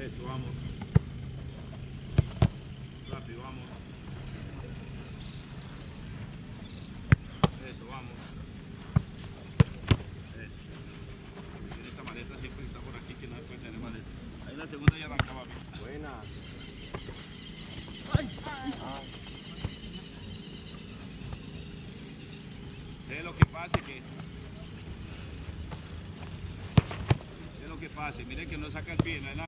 Eso, vamos. Rápido, vamos. Eso, vamos. Eso. Tiene esta maleta siempre está por aquí que no se puede tener maleta. Ahí la segunda ya arrancaba bien. Buena. Es lo que pase que. Es lo que pase. Mire que no saca el pie. no nada.